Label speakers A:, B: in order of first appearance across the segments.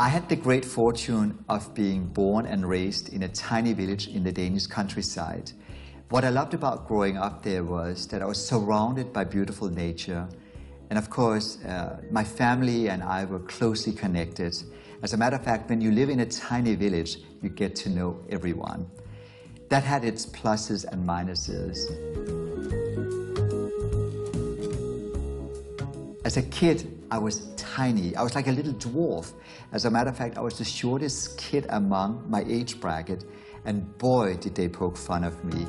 A: I had the great fortune of being born and raised in a tiny village in the Danish countryside. What I loved about growing up there was that I was surrounded by beautiful nature. And of course, uh, my family and I were closely connected. As a matter of fact, when you live in a tiny village, you get to know everyone. That had its pluses and minuses. As a kid, I was tiny. I was like a little dwarf. As a matter of fact, I was the shortest kid among my age bracket, and boy, did they poke fun of me.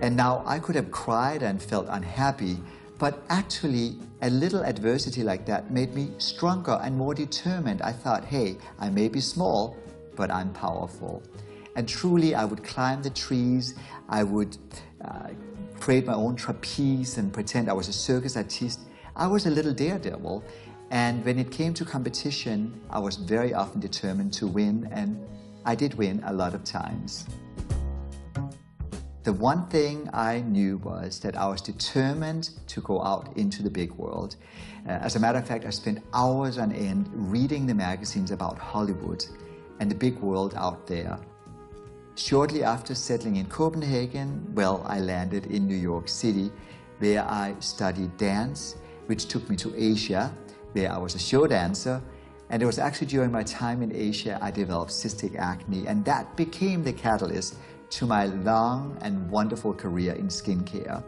A: And now I could have cried and felt unhappy, but actually, a little adversity like that made me stronger and more determined. I thought, hey, I may be small, but I'm powerful. And truly, I would climb the trees, I would uh, create my own trapeze and pretend I was a circus artist. I was a little daredevil. And when it came to competition, I was very often determined to win, and I did win a lot of times. The one thing I knew was that I was determined to go out into the big world. Uh, as a matter of fact, I spent hours on end reading the magazines about Hollywood and the big world out there. Shortly after settling in Copenhagen, well, I landed in New York City, where I studied dance, which took me to Asia, where I was a show dancer. And it was actually during my time in Asia I developed cystic acne, and that became the catalyst to my long and wonderful career in skincare.